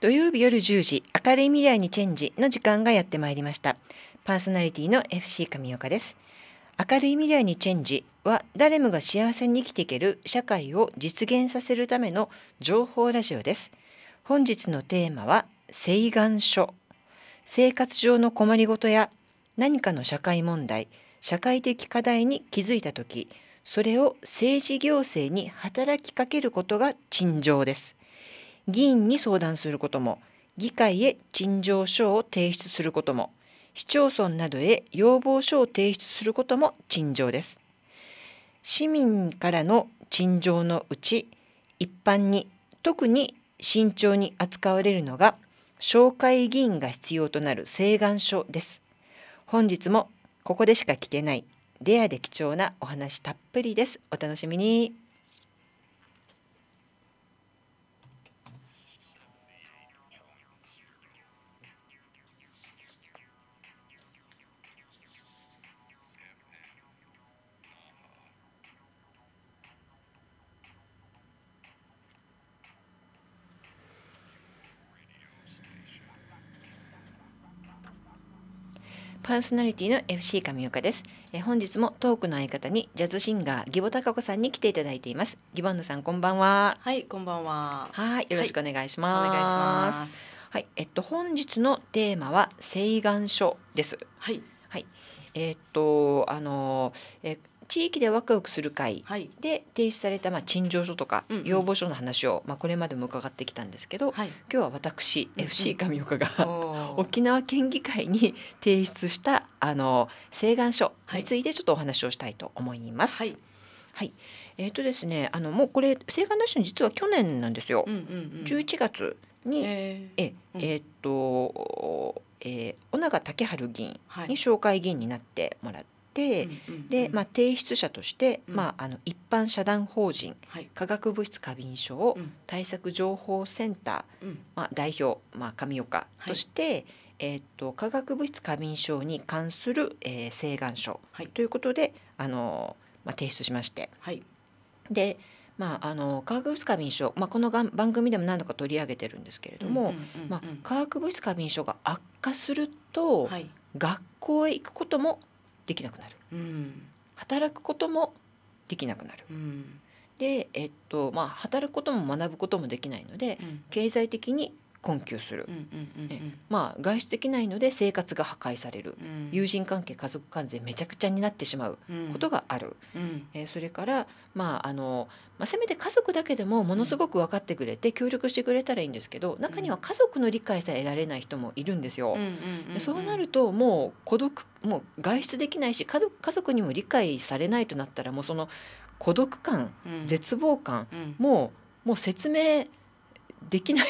土曜日夜10時明るい未来にチェンジの時間がやってまいりました。パーソナリティの FC 神岡です。明るい未来にチェンジは誰もが幸せに生きていける社会を実現させるための情報ラジオです。本日のテーマは請願書。生活上の困りごとや何かの社会問題社会的課題に気づいた時それを政治行政に働きかけることが陳情です。議員に相談することも議会へ陳情書を提出することも市町村などへ要望書を提出することも陳情です。市民からの陳情のうち一般に特に慎重に扱われるのが紹介議員が必要となる請願書です。本日もここでしか聞けないレアで貴重なお話たっぷりです。お楽しみに。パーソナリティの FC 神岡です、え本日もトークの相方にジャズシンガー義母孝子さんに来ていただいています。義母さんこんばんは。はい、こんばんは。はいよろしくお願いします、お願いします。はいえっと本日のテーマは請願書です。はい、はい。えっとあのえ地域でワクワクする会はい、で提出されたまあ陳情書とか要望書の話を、まあこれまでも伺ってきたんですけど、はい。今日は私、FC 神岡が 沖縄県議会に提出したあの請願書についてちょっとお話をしたいと思います。はい。はいえっ、とですねあのもうこれ請願の書実は去年なんですよ。うんうんうん。11月に、ええうんえっ、と、えー、小長武春議員はいに紹介議員になってもらって、で、まあ、提出者として、うん。まあ、あの一般社団法人はい。化学物質過敏症うん。対策情報センター、うん。まあ、代表、まあ、上岡として、えー、と化学物質過敏症に関する、えー請願書はい。ということであの、まあ、提出しまして。はい。で、まあ、あの化学物質過敏症、まあ、このがん番組でも何度か取り上げてるんですけれども、化学物質過敏症が悪化すると、はい。学校へ行くこともできなくなる。うん。働くこともできなくなる。うん。で、えっとまあ、働くことも学ぶこともできないのでうん。経済的に困窮する。まあ、外出できないので生活が破壊される。うん。友人関係家族関係めちゃくちゃになってしまうことがある、うん。えーそれから、まああのまあ、せめて家族だけでもものすごく分かってくれて協力してくれたらいいんですけど中には家族の理解さえ得られない人もいるんですよ。そうなるともう孤独もう外出できないし家族家族にも理解されないとなったらもうその孤独感うん。絶望感うん。もうもう説明できない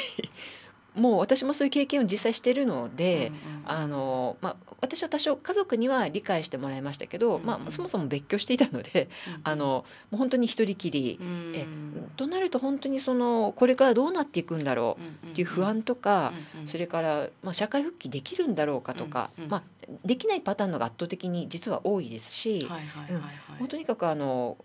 もう私もそういう経験を実際してるので、うんうん。あのまあ、私は多少家族には理解してもらいましたけど、うんまあ、そもそも別居していたので、うん あのもう本当に一人きり、うんえとなると本当にそのこれからどうなっていくんだろうっていう不安とか、うんうんそれから、まあ、社会復帰できるんだろうかとか、うんうん。まあ、できないパターンのが圧倒的に実は多いですし、とにかくあの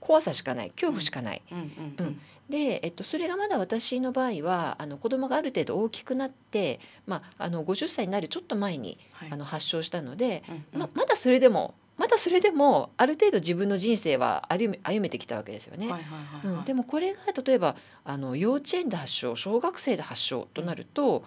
怖さしかない恐怖しかない。うんうん。うんで、えっと、それがまだ私の場合はあの子供がある程度大きくなって、まあ、あの50歳になるちょっと前にはい。あの発症したので、うんうん。ままだそれでもまだそれでもある程度自分の人生は歩め歩めてきたわけですよね。でもこれが例えばあの幼稚園で発症小学生で発症となると、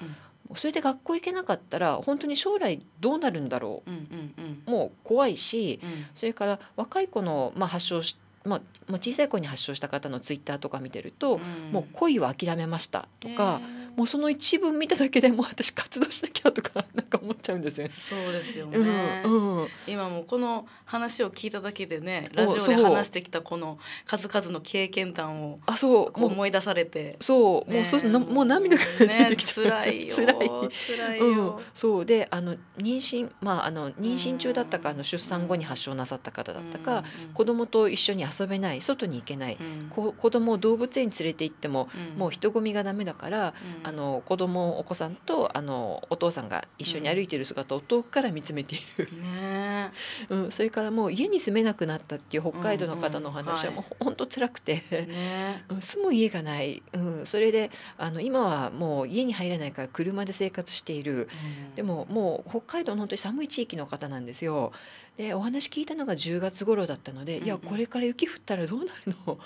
それで学校行けなかったら本当に将来どうなるんだろう。んうんうん。うもう怖いしうん。それから若い子の、まあ、発症し、まあまあ、小さい子に発症した方のツイッターとか見てると、うん。もう恋は諦めましたとか、えーもうその一文見ただけでもう私活動しなきゃとかなんか思っちゃうんですよね。そうですよね、うんうん。今もうこの話を聞いただけでねおラジオで話してきたこの数々の経験談をあそう。もう思い出されて、そう、もうそうなもう涙が出てきちゃう、ね、辛いよ。辛い。辛いうん。よ、、そう。であの妊娠まああの妊娠中だったかあの出産後に発症なさった方だったか、子供と一緒に遊べない外に行けない、うん。こ子供を動物園に連れて行っても、うん。もう人混みがダメだから、うんあの子供お子さんとあのお父さんが一緒に歩いている姿を遠くから見つめている、ね うん、それからもう家に住めなくなったっていう北海道の方のお話はもう本当辛くて。え。ね うん住む家がない、うん、それであの今はもう家に入れないから車で生活している。うん。でももう北海道の本当に寒い地域の方なんですよ。でお話聞いたのが10月頃だったので、うんうん。いやこれから雪降ったらどうなるの？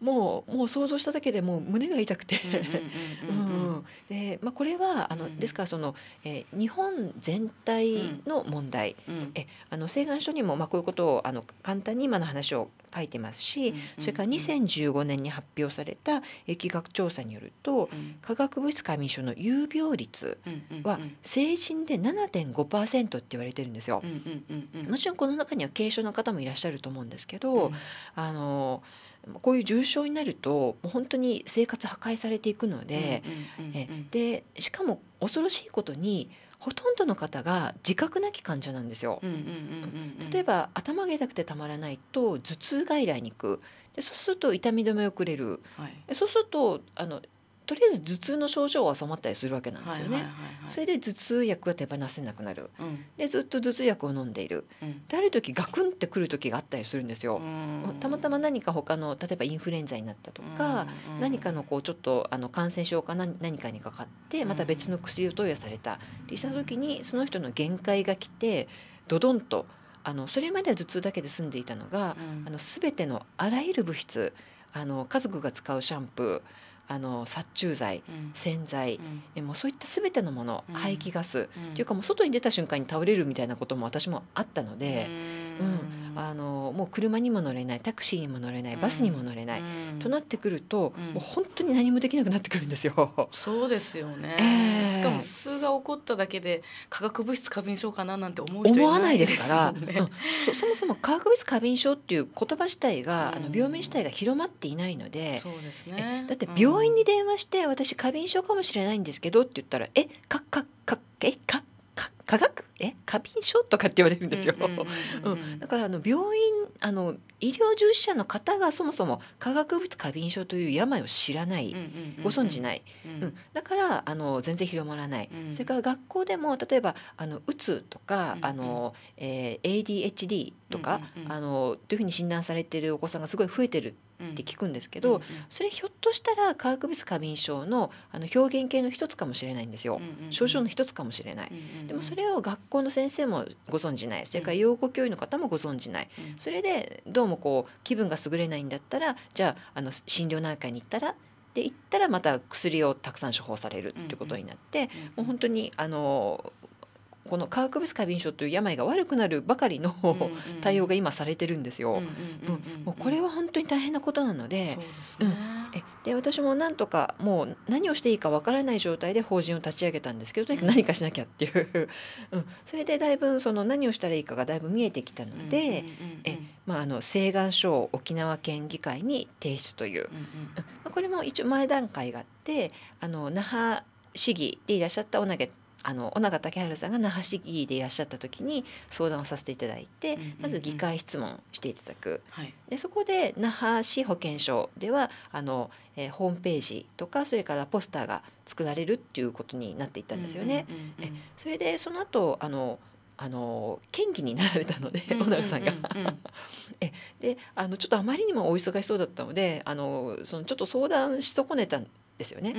もうもう想像しただけでもう胸が痛くて。うんうんうんうんうん。うんでまあ、これはあの、うん。ですからその、えー日本全体の問題、うん。えあの請願書にもまあこういうことをあの簡単に今の話を書いてますし、うんうんそれから2015年に発表された疫学調査によるとうん。化学物質過敏症の有病率うんうんは成人で7.5%って言われてるんですよ。う。んうんうんうん。もちろんこの中には軽症の方もいらっしゃると思うんですけど、うん。あのこういう重症になると本当に生活破壊されていくので、でしかも恐ろしいことにほとんどの方が自覚なき患者なんですよ。例えば頭が痛くてたまらないと頭痛外来に行く。でそうすると痛み止めをくれる。はい。でそうするとあのとりあえず頭痛の症状は収まったりするわけなんですよね。はいはいはいはい。それで頭痛薬が手放せなくなる。うん。でずっと頭痛薬を飲んでいる。うん。である時ガクンってくる時があったりするんですよ。うん。たまたま何か他の例えばインフルエンザになったとか、うん。何かのこうちょっとあの感染症か何何かにかかってまた別の薬を投与された。りした時にその人の限界が来てドドンとあのそれまでは頭痛だけで済んでいたのが、うん。あの全てのあらゆる物質あの家族が使うシャンプーあの殺虫剤うん。洗剤うん。えもうそういった全てのもの、うん。排気ガス、うん。っていうかもう外に出た瞬間に倒れるみたいなことも私もあったので、うん。あのもう車にも乗れないタクシーにも乗れないバスにも乗れない、うん。となってくると、うん。もう本当に何もできなくなってくるんですよ。そうですよね、ええ。しかも頭痛が起こっただけで化学物質過敏症かななんて思う人い思わないないですから、うん。そそもそも化学物質過敏症っていう言葉自体が、あのうん病名自体が広まっていないので、そうですえねだって病院に電話して、私過敏症かもしれないんですけどって言ったら「えかかかえかか化学え過敏症?」とかって言われるんですよ。だからあの病院あの医療従事者の方がそもそも化学物質過敏症という病を知らない、ご存じない、うん。うん、だからあの全然広まらない、うん。それから学校でも例えばあのうつとか、うんうん。あのえー ADHD とか、あのというふうに診断されているお子さんがすごい増えてるって聞くんですけど、それひょっとしたら化学物質過敏症のあの表現系の一つかもしれないんですよ、症状の一つかもしれない。でもそれを学校の先生もご存じない。それから養護教諭の方もご存じない。うん。それでどうもこう気分が優れないんだったらじゃああの心療内科に行ったらで行ったらまた薬をたくさん処方されるっていうことになって、もう本当にあのこの化学物質過敏症という病が悪くなるばかりの、対応が今されてるんですよ。もうこれは本当に大変なことなのでで私もなんとかもう何をしていいかわからない状態で法人を立ち上げたんですけどとにかく何かしなきゃっていう、うん、それでだいぶその何をしたらいいかがだいぶ見えてきたので、えまあ、あの請願書を沖縄県議会に提出という、これも一応前段階があってあの那覇市議でいらっしゃった尾長あの尾長竹春さんが那覇市議でいらっしゃった時に相談をさせていただいて、まず議会質問していただく。はいでそこで那覇市保健所ではあの、えーホームページとかそれからポスターが作られるっていうことになっていったんですよね。うんうんうんうんそれでその後あのあの県議になられたのでうんうん尾長さんが。うんうん であのちょっとあまりにもお忙しそうだったのであのそのちょっと相談し損ねたんですよね。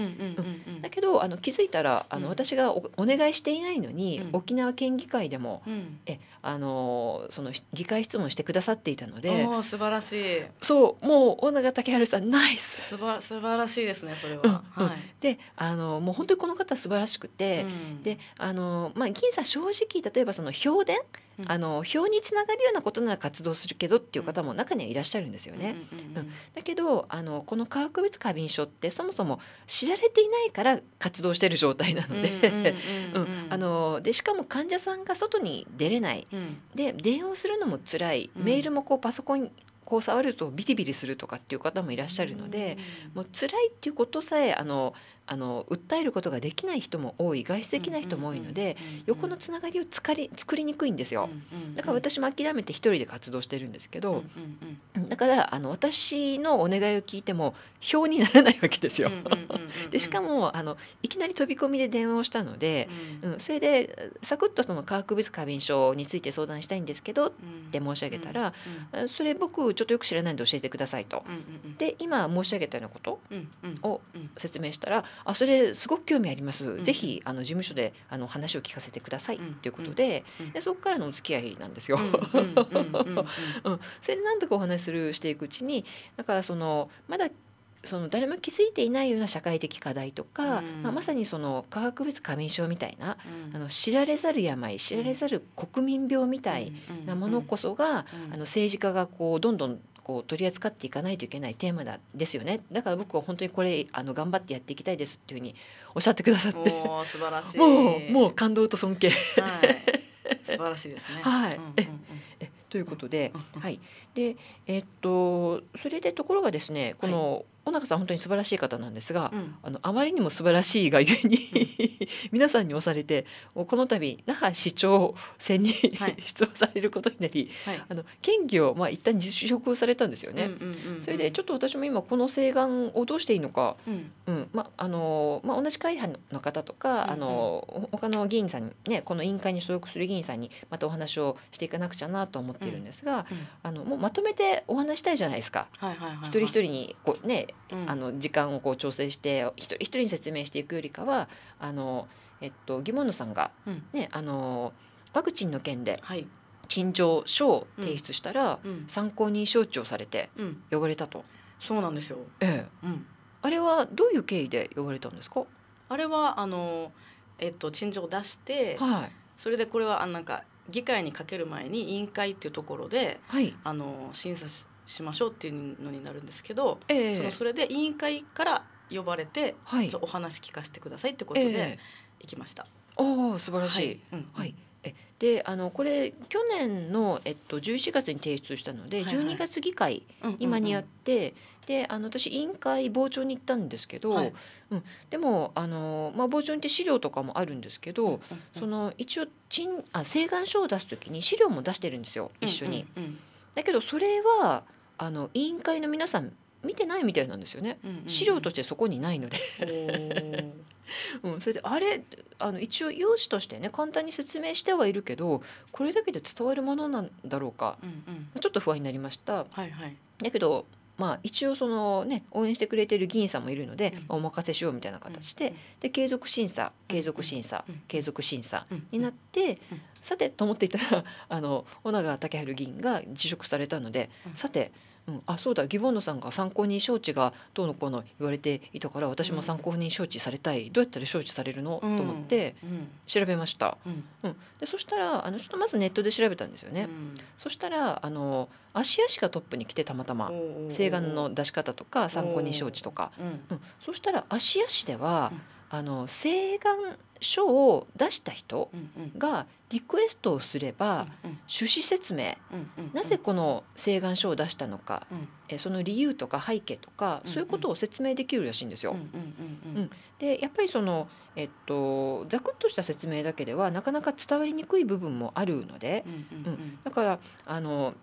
だけどあの気づいたらあの、うん。私がおお願いしていないのに、うん。沖縄県議会でも、うん。えあのその議会質問してくださっていたので素晴らしい。そうもう尾長竹春さんナイス。素晴素晴らしいですねそれうんはうん。はい。であのもう本当にこの方素晴らしくて、うん。であのまあ銀さん正直例えばその評伝、うん。あの票につながるようなことなら活動するけどっていう方も中にはいらっしゃるんですよね。うんうんうんだけどあのこの化学物過敏症ってそもそも知られていないから活動している状態なので。ううんんあのでしかも患者さんが外に出れない。うん。で電話するのも辛い。うん。メールもこうパソコンこう触るとビリビリするとかっていう方もいらっしゃるので、もう辛いっていうことさえあのあの訴えることができない人も多い外出できない人も多いので、横のつながりをつかり作りにくいんですよ。だから私も諦めて一人で活動してるんですけど、だからあの私のお願いを聞いても票にならないわけですよ。でしかもあのいきなり飛び込みで電話をしたので、うんそれでサクッとその化学物過敏症について相談したいんですけどって申し上げたら、それ僕ちょっとよく知らないんで教えてくださいと。で今申し上げたようなことを説明したら「あそれすごく興味あります、ん。ぜひあの事務所であの話を聞かせてください」ということで,、でそこからのお付き合いなんですよ。うん、それで何とかお話しするしていくうちにだからそのまだその誰も気づいていないような社会的課題とか、うん。まあ、まさにその化学物過敏症みたいな、あの知られざる病知られざる国民病みたいなものこそが、あの政治家がこうどんどんこう取り扱っていかないといけないテーマだですよね。だから僕は本当にこれあの頑張ってやっていきたいですっていうふうにおっしゃってくださって。素晴らしい。もうもう感動と尊敬。はい、素晴らしいですね。はい。うんうんえということでうんうん、はい、でえっとそれでところがですねこの小中さん本当に素晴らしい方なんですが、うん。うんあのあまりにも素晴らしいがゆえに 皆さんに押されてこの度那覇市長選に、はい。出馬されることになりはい。あの県議をまあ一旦辞職されたんですよね。それでちょっと私も今この請願をどうしていいのか、うん。うん。まああのまあ、同じ会派の方とか、うんうん。あのほ他の議員さんにねこの委員会に所属する議員さんにまたお話をしていかなくちゃなと思っているんですが、うんあのもうまとめてお話したいじゃないですか。一人一人にこうね、うん。あの時間をこう調整して一人一人に説明していくよりかはあの、えっと、疑問のさんが、うん。ね、あのワクチンの件ではい。陳情書を提出したら、うん。参考人招致をされてうん。呼ばれたと、そうなんですよ。ええ、うん。あれはどういう経緯で呼ばれたんですか、あれはあのえっと陳情を出して、はい。それでこれはあなんか議会にかける前に委員会っていうところではい。あの審査ししましょうっていうのになるんですけど、ええ。そのそれで委員会から呼ばれて、はい。お話聞かせてくださいってことでええ。行きました。おお素晴らしい、はい。うんはい。えであのこれ去年の、えっと、11月に提出したので、はいはい。12月議会うんうんうん。今にやって、であの私委員会傍聴に行ったんですけど、はい。うん、でもあの、まあ、傍聴に行って資料とかもあるんですけど、うんうんその一応陳あ請願書を出す時に資料も出してるんですよ一緒に。うんうんだけどそれはあの委員会の皆さん見てないみたいなんですよね。うんうんうん。資料としてそこにないので、うん、それであれあの一応用紙としてね簡単に説明してはいるけどこれだけで伝わるものなんだろうか。うんうん。ちょっと不安になりました。はいはい。だけどまあ一応そのね応援してくれてる議員さんもいるので、うん。お任せしようみたいな形で、うん。で継続審査継続審査、うん。継続審査うん。になって、うん。さてと思っていたらあの小長武治議員が辞職されたので、うん。さて、うん、あそうだ。ギボンドさんが参考人招致がどうのこうの言われていたから私も参考人招致されたい、どうやったら招致されるの、うん。と思ってうん。調べました、うん。うん、でそしたらあのちょっとまずネットで調べたんですよね、うん。そしたらあの芦屋市がトップに来てたまたま請願の出し方とか参考人招致とか、うん。うん、そしたら芦屋市では、うんあの請願書を出した人うんうん。がリクエストをすれば、うん趣旨説明。うんうんなぜこの請願書を出したのか、うん。えその理由とか背景とか、うんそういうことを説明できるらしいんですよ。うんうんうんうん。でやっぱりその、えっと、ざくっとした説明だけではなかなか伝わりにくい部分もあるので、うん。うん。だからあの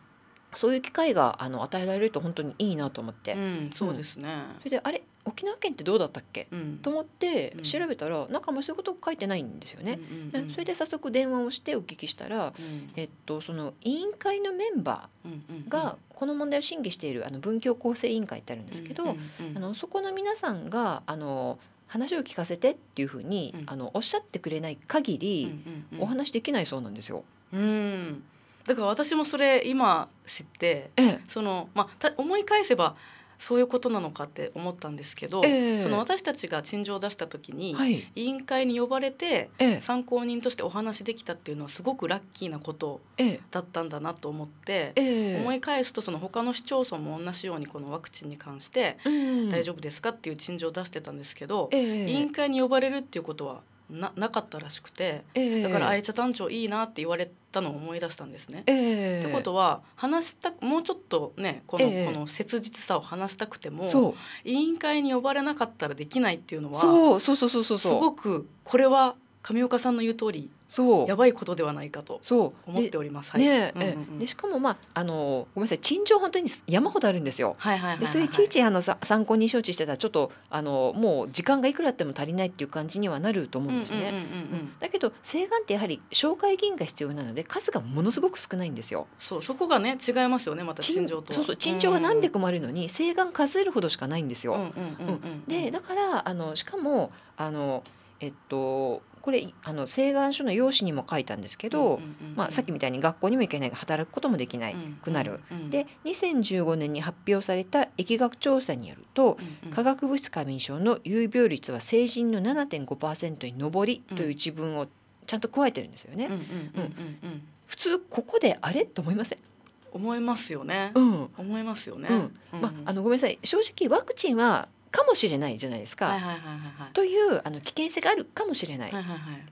そういう機会があの与えられると本当にいいなと思って、うんうん。そうですね。それであれ？沖縄県ってどうだったっけ、うん。と思ってうん。調べたら、なんかあんまそういうこと書いてないんですよね。うんうんうんそれで早速電話をしてお聞きしたら、うん。えっと、その委員会のメンバうんうんーがこの問題を審議しているあの文教構成委員会ってあるんですけど、うんうんうん。あのそこの皆さんがあの話を聞かせてっていうふうに、うん。あのおっしゃってくれない限り、うんうんうん。お話できないそうなんですよ。うん。だから私もそれ今知ってええ。そのまあた思い返せばそういうことなのかって思ったんですけど、ええ。その私たちが陳情を出した時に、はい。委員会に呼ばれてええ。参考人としてお話できたっていうのはすごくラッキーなことええ。だったんだなと思って、ええ。思い返すとその他の市町村も同じようにこのワクチンに関してうん。大丈夫ですかっていう陳情を出してたんですけど、ええ。委員会に呼ばれるっていうことはななかったらしくてええ。だから愛茶団長いいなって言われたのを思い出したんですね。ええ。ってことは話したもうちょっとねこの,、ええ。この切実さを話したくても委員会に呼ばれなかったらできないっていうのはそうそうそうそうそう。すごくこれは上岡さんの言う通りそう。やばいことではないかとそう。思ってでおります。はい。ねえ。うんうんうん。でしかもまああのごめんなさい陳情本当に山ほどあるんですよ。はいはいはいはいでそれいちいちあのさ参考に承知してたらちょっとあのもう時間がいくらあっても足りないっていう感じにはなると思うんですね。だけど請願ってやはり紹介議員が必要なので数がものすごく少ないんですよ。そうそこがね違いますよねまた陳情とは。そうそう陳情が何百もあるのに請願数えるほどしかないんですよ。うんうんうんうんうん。でだからあのしかもあのえっとこれあの請願書の用紙にも書いたんですけど、まあ、さっきみたいに学校にも行けない働くこともできないくなる。で2015年に発表された疫学調査によるとうんうん化学物質過敏症の有病率は成人の7.5%に上りという一文をちゃんと加えてるんですよね。普通ここであれと思いません？思いますよねうん。思いますよねうん。まああのごめんなさい。正直ワクチンはかもしれないじゃないですか。というあの危険性があるかもしれない。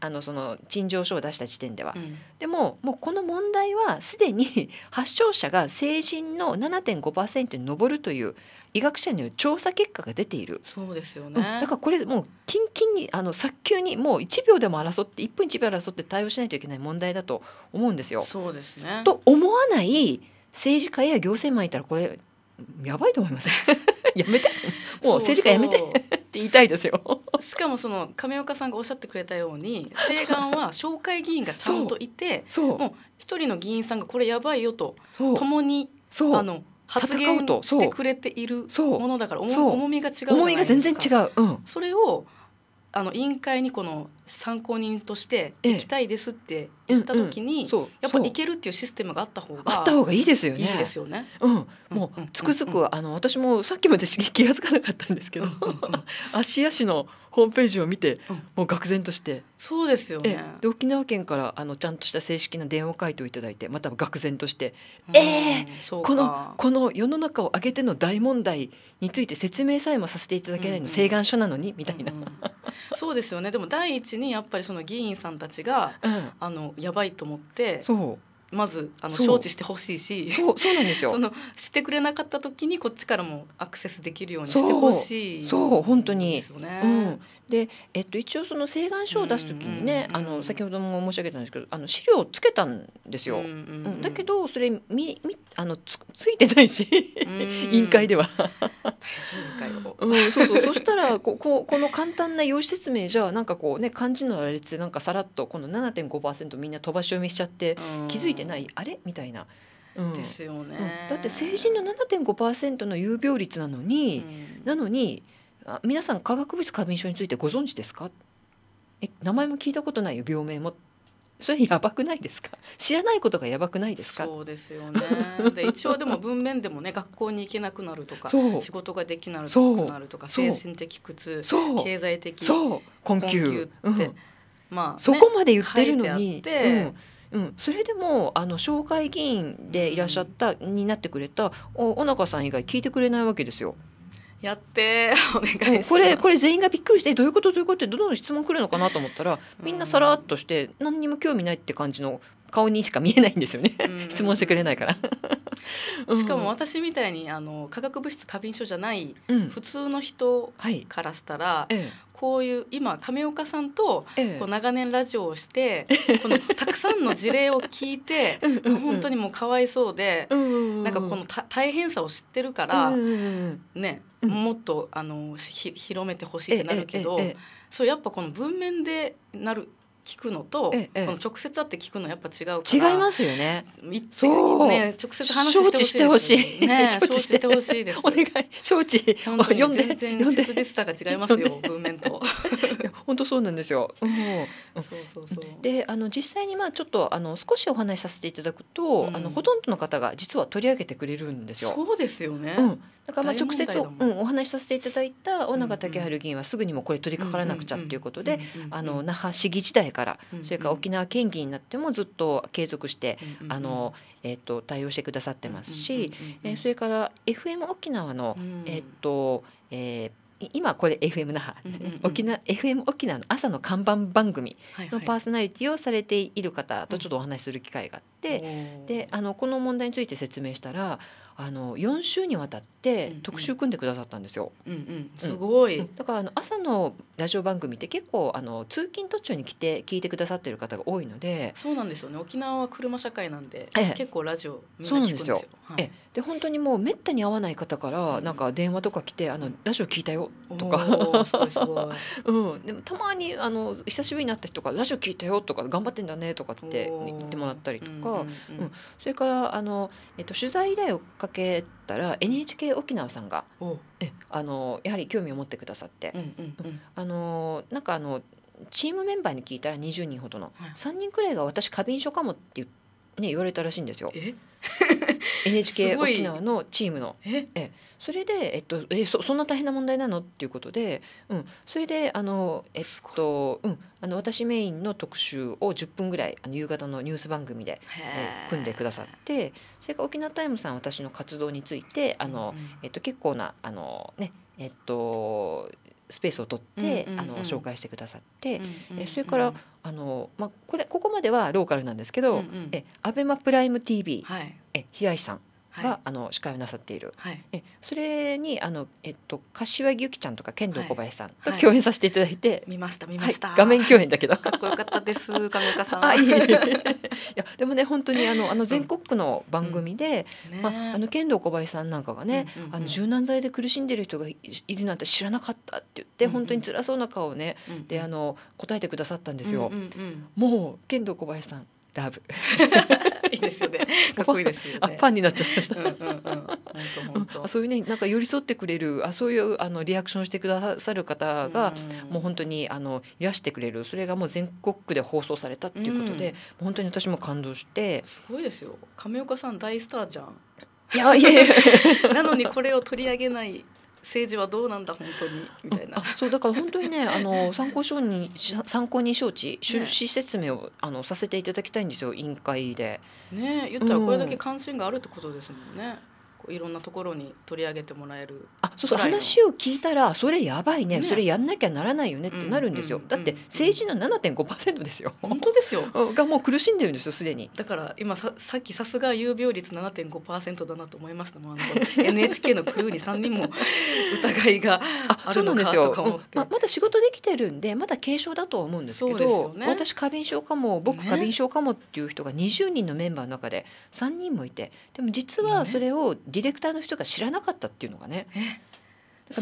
あのその陳情書を出した時点では。うんでももうこの問題はすでに発症者が成人の7.5%に上るという医学者による調査結果が出ている。そうですようんねだからこれもうキンキンにあの早急にもう1秒でも争って1分1秒争って対応しないといけない問題だと思うんですよ。そうですねと思わない政治家や行政マンいたらこれやばいと思いません？やめてもう政治家やめて って言いたいですよ。しかもその亀岡さんがおっしゃってくれたように請願は紹介議員がちゃんといて もう一人の議員さんがこれやばいよと共にあの発言してくれているものだから重みが違うじゃないですか。思いが全然違う。うん。それをあの委員会にこの参考人としてええ。行きたいですって言った時に、そうそう。やっぱ行けるっていうシステムがあった方があった方がいいですよね。いいですよね。うん、うんもうんうつくづくあの私もさっきまで気が付かなかったんですけど。うんうんうん芦屋市のホームページを見てうん。もう愕然として、そうですよえね。で沖縄県からあのちゃんとした正式な電話回答をいただいてまた愕然として。うん。えそうこのかこの世の中を挙げての大問題について説明さえもさせていただけないの、うんうん。請願書なのにみたいな。うんうん。そうですよね。でも第一にやっぱりその議員さんたちがうん。あのやばいと思ってそうまずあの承知してほしいし。そうそうなんですよ そ。の知ってくれなかった時にこっちからもアクセスできるようにしてほしいそう本当にね。うん、で、えっと、一応その請願書を出す時にね、うんあの先ほども申し上げたんですけどあの資料をつけたんですよ。うんうんうんだけどそれみみあのつついてないしうん委員会では。うん、そうそうそしたらこここの簡単な用紙説明じゃなんかこうね漢字の羅列でなんかさらっとこの7.5%みんな飛ばし読みしちゃってうん気づいてない、あれ？みたいな。うん。ですよね。うん。だって成人の7.5%の有病率なのに、うん。なのにあ皆さん化学物過敏症についてご存知ですか？え名前も聞いたことないよ病名も。それやばくないですか？知らないことがやばくないですか？そうですよね。で一応でも文面でもね学校に行けなくなるとか仕事ができなくなるとか精神的苦痛そう。経済的そう。困困窮窮って、うん。まあ、ね、そこまで言ってるのに、書いてあってうんうん、それでもあの紹介議員でいらっしゃった、になってくれたお小中さん以外聞いてくれないわけですよ。やって お願いしうんます。これこれ全員がびっくりしてどういうことどういうことってどんどん質問来るのかなと思ったらみんなさらっとして何にも興味ないって感じの顔にしか見えないんですよね。うん。質問してくれないから。しかも私みたいにあの化学物質過敏症じゃないうん。普通の人はいからしたらえこういう今亀岡さんとこう長年ラジオをして このたくさんの事例を聞いて本当にもうかわいそうでうんなんかこのた大変さを知ってるからねうん。もっとあのひ広めてほしいってなるけどそうやっぱこの文面でなる聞くのと、ええ。この直接会って聞くのやっぱ違うから違いますよね。いそう。ね直接話してほしいしてほしい。ね 承知して。ほしいです。お願い。承知。読んで。全然切実さが違います読よ文面と本当そうなんですよ。うん。そうそうそう。であの実際にまあちょっとあの少しお話しさせていただくと、うん。あのほとんどの方が実は取り上げてくれるんですよ。そうですよね、うん、だからまあ大直接うん、お話しさせていただいた尾長武春議員はすぐにもこれ取り掛からなくちゃっていうことで、あの那覇市議時代から、うんそれから沖縄県議になってもずっと継続して、あのえっ、と対応してくださってますし、えーそれから FM 沖縄の、うん。えっ、と、えーい今これ FM 那覇、うんうんうん。沖縄 FM 沖縄の朝の看板番組のパーソナリティをされている方とちょっとお話しする機会があって、おーであのこの問題について説明したらあの4週にわたってうんうん。特集組んでくださったんですよ。うんうん。すごい、だからあの朝のラジオ番組って結構あの通勤途中に来て聞いてくださってる方が多いので、そうなんですよね。沖縄は車社会なんで、ええ。結構ラジオみんそうなんですよ。な聞くんですよ。はい。えで本当にもうめったに会わない方からうん。なんか電話とか来て「あのラジオ聞いたよ」とおか、ーすごいすごい。うん、でもたまにあの久しぶりに会った人が「ラジオ聞いたよ」とか「頑張ってんだね」とかって言ってもらったりとか、うんうんそれからあの、えっと、取材依頼をかけたら NHK 沖縄さんがえあのやはり興味を持ってくださって、うんうんうん。あのなんかあのチームメンバーに聞いたら20人ほどのはい。3人くらいが私過敏症かもって言,、ね、言われたらしいんですよ。え？NHK 沖縄のチームの。え？それで、えっと、えそそんな大変な問題なの？っていうことで、うん、それであの、えっとうん、あの私メインの特集を10分ぐらいあの夕方のニュース番組で、へえー。組んでくださってそれから沖縄タイムさんは私の活動についてあの、うんうん。えっと、結構なあの、ねえっと、スペースを取って、あの紹介してくださって、えそれからあの、まあ、これここまではローカルなんですけど、うんうん。えアベマプライム TV、はい。え平石さんが、はい。あの司会をなさっている。はい。えそれにあの、えっと、柏木由紀ちゃんとか剣道小林さんとはい。共演させていただいて、見ました見はいました、画面共演だけど。かっこよかったです 上岡さん。あいい いやでもね本当にあのあの全国区の番組で、ねまあ、あの剣道小林さんなんかがね、うんうんうん。あの柔軟剤で苦しんでる人がいいるなんて知らなかったって言って、うんうん。本当に辛そうな顔をねうんであの答えてくださったんですよ。うんうんうん。もう剣道小林さんラブ、いいですよね。かっこいいですよね。あファンになっちゃいました。うんうんうん。そういうねなんか寄り添ってくれるあそういうあのリアクションしてくださる方が、うんもう本当にあのいらしてくれる。それがもう全国区で放送されたっていうことで、本当に私も感動して。すごいですよ。亀岡さん大スターじゃん。いやいやいや。なのにこれを取り上げない政治はどうなんだ本当にみたいな。あそうだから本当にねあの参考書に参考に招致趣ね旨説明をあのさせていただきたいんですよ委員会で。ねえ言ったらこれだけ関心があるってことですもんね、こういろんなところに取り上げてもらえるあそうそう話を聞いたらそれやばいねね。それやんなきゃならないよねってなるんですよ、うんうんだって政治の7.5%ですよ、本当ですよ。がもう苦しんでるんですよすでに。だから今ささっきさすが有病率7.5%だなと思いましたもん。NHK のクルーに3人も疑いがあるのかと、か思って、うんままだ仕事できてるんでまだ軽症だとは思うんですけそうですどよね。私過敏症かも僕ね過敏症かもっていう人が20人のメンバーの中で3人もいてでも実はそれをディレクターの人が知らなかったっていうのがね。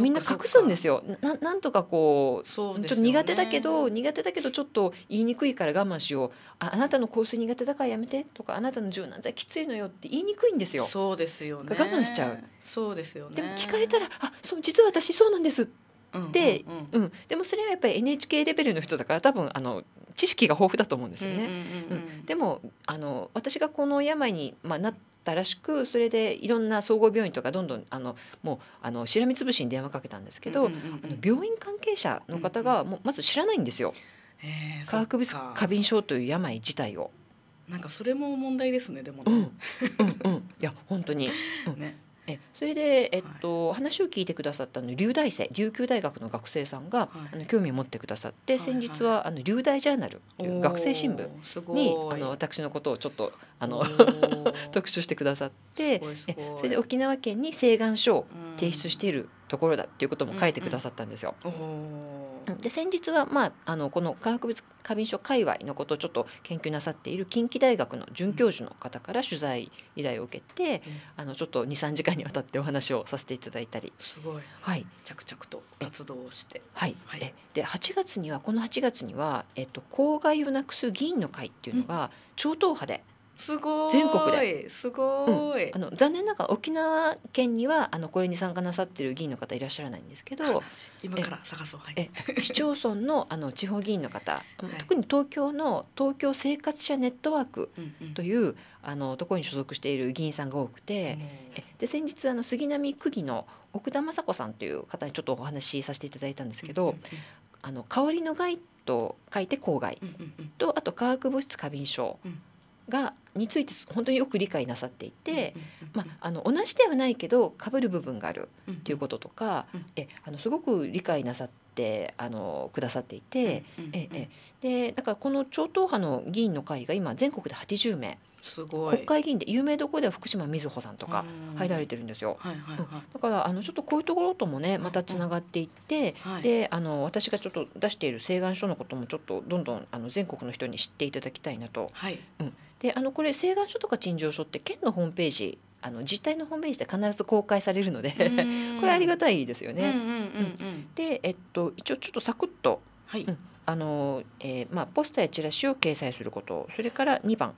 みんな隠すんですよ。ななんとかこうね。ちょっと苦手だけど苦手だけどちょっと言いにくいから我慢しよう。ああなたの香水苦手だからやめてとかあなたの柔軟剤きついのよって言いにくいんですよ。そうですよね。我慢しちゃう。そうですよね。でも聞かれたら「あそう実は私そうなんです」でうんうんうん。うん、でもそれはやっぱり NHK レベルの人だから多分あの知識が豊富だと思うんですよね。でもあの私がこの病に、まあ、なったらしくそれでいろんな総合病院とかどんどんあのもうあのしらみつぶしに電話かけたんですけど、あの病院関係者の方がもうまず知らないんですよ、へー化学物そっか。過敏症という病自体を。なんかそれも問題ですねでもうん。ね、うんうん、いや本当に、うん。ねえそれで、えっと話を聞いてくださったの琉大生琉球大学の学生さんが、はい。あの興味を持ってくださって、はいはい先日はあの琉大ジャーナルという学生新聞にあの私のことをちょっとあの 特集してくださってそれで沖縄県に請願書をうん提出しているところだっていうことも書いてくださったんですよ。おー。で先日は、まあ、あのこの化学物過敏症界隈のことをちょっと研究なさっている近畿大学の准教授の方から取材依頼を受けて、あのちょっと23時間にわたってお話をさせていただいたり、すごい。はい。着々と活動をして。はい。はい。えで8月にはこの8月には、えっと、公害をなくす議員の会っていうのが超党派で、すごい。全国で。すごい、あの残念ながら沖縄県にはあのこれに参加なさっている議員の方いらっしゃらないんですけど今から探そう。はい。え市町村のあの地方議員の方、い。特に東京の東京生活者ネットワークうんうん。というあのところに所属している議員さんが多くて、えで先日あの杉並区議の奥田雅子さんという方にちょっとお話しさせていただいたんですけど、うんあの香りの害と書いて公害うんうんうん。とあと化学物質過敏症うんがについて本当によく理解なさっていて、うんうんまあ、あの同じではないけど被る部分があるうんということとか、うんえあのすごく理解なさってあのくださっていて、うんうんええでだからこの超党派の議員の会が今全国で80名。すごい。国会議員で有名どころでは福島みずほさんとかうん入られてるんですよ。はいはいはい。だからあのちょっとこういうところともねまたつながっていって、はい。であの私がちょっと出している請願書のこともちょっとどんどんあの全国の人に知っていただきたいなと。はいであのこれ請願書とか陳情書って県のホームページあの自治体のホームページで必ず公開されるので これありがたたいですよね。で、えっと、一応ちょっとサクッとはい。うんあの、えーまあ、ポスターやチラシを掲載することそれから2番、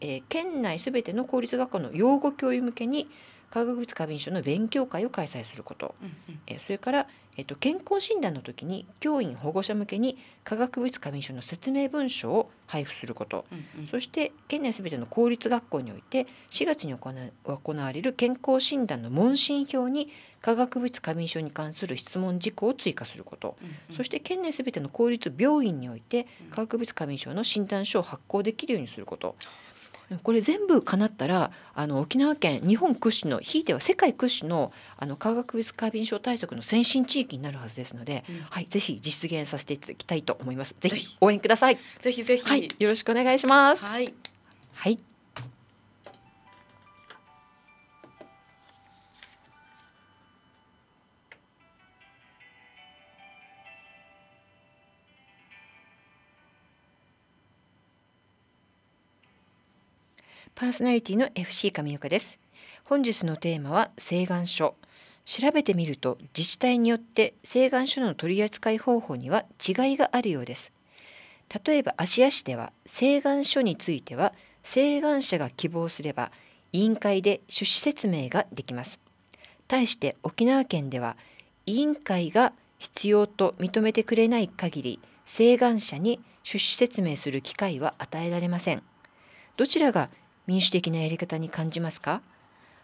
えー県内すべての公立学校の養護教諭向けに化学物過敏症の勉強会を開催すること、うんうん。えーそれから、えっと、健康診断の時に教員保護者向けに化学物過敏症の説明文書を配布すること。うんうん。そして県内すべての公立学校において4月に行わ行われる健康診断の問診票に化学物過敏症に関する質問事項を追加すること、うんうん。そして県内すべての公立病院においてうん。化学物過敏症の診断書を発行できるようにすること。これ全部叶ったらあの沖縄県日本屈指のひいては世界屈指のあの化学物過敏症対策の先進地域になるはずですので、うんはいぜひ実現させていただきたいと思います。ぜひ応援ください。ぜひぜひはい、よろしくお願いします。はいはい。パーソナリティの FC 上岡です。本日のテーマは請願書。調べてみると自治体によって請願書の取り扱い方法には違いがあるようです。例えば芦屋市では請願書については請願者が希望すれば委員会で趣旨説明ができます。対して沖縄県では委員会が必要と認めてくれない限り請願者に趣旨説明する機会は与えられません。どちらが民主的なやり方に感じますか？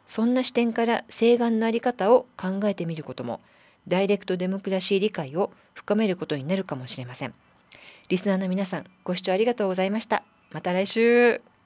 そんな視点から請願のあり方を考えてみることもダイレクトデモクラシー理解を深めることになるかもしれません。リスナーの皆さんご視聴ありがとうございました。また来週。